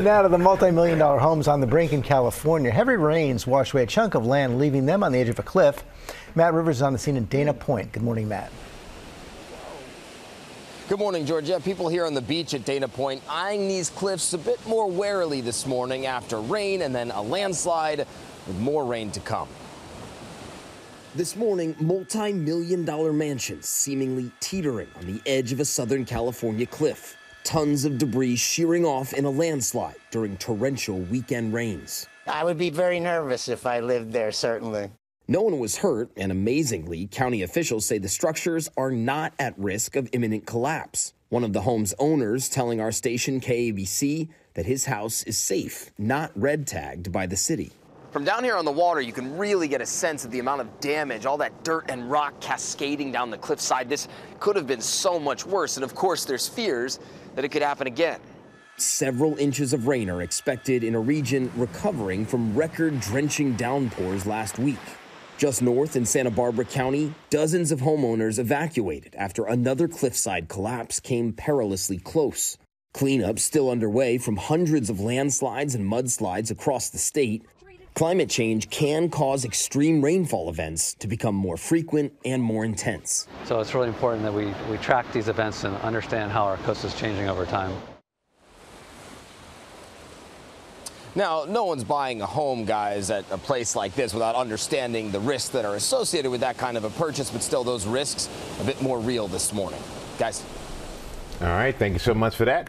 Now to the multi-million dollar homes on the brink in California. Heavy rains washed away a chunk of land, leaving them on the edge of a cliff. Matt Rivers is on the scene in Dana Point. Good morning, Matt. Good morning, Georgia. People here on the beach at Dana Point eyeing these cliffs a bit more warily this morning after rain and then a landslide with more rain to come. This morning, multi million dollar mansions seemingly teetering on the edge of a Southern California cliff. Tons of debris shearing off in a landslide during torrential weekend rains. I would be very nervous if I lived there, certainly. No one was hurt, and amazingly, county officials say the structures are not at risk of imminent collapse. One of the home's owners telling our station KABC that his house is safe, not red tagged by the city. From down here on the water, you can really get a sense of the amount of damage, all that dirt and rock cascading down the cliffside. This could have been so much worse, and of course, there's fears that it could happen again. Several inches of rain are expected in a region recovering from record drenching downpours last week. Just north in Santa Barbara County, dozens of homeowners evacuated after another cliffside collapse came perilously close. Cleanup still underway from hundreds of landslides and mudslides across the state. Climate change can cause extreme rainfall events to become more frequent and more intense. So it's really important that we, we track these events and understand how our coast is changing over time. Now, no one's buying a home, guys, at a place like this without understanding the risks that are associated with that kind of a purchase, but still those risks a bit more real this morning. Guys. All right, thank you so much for that.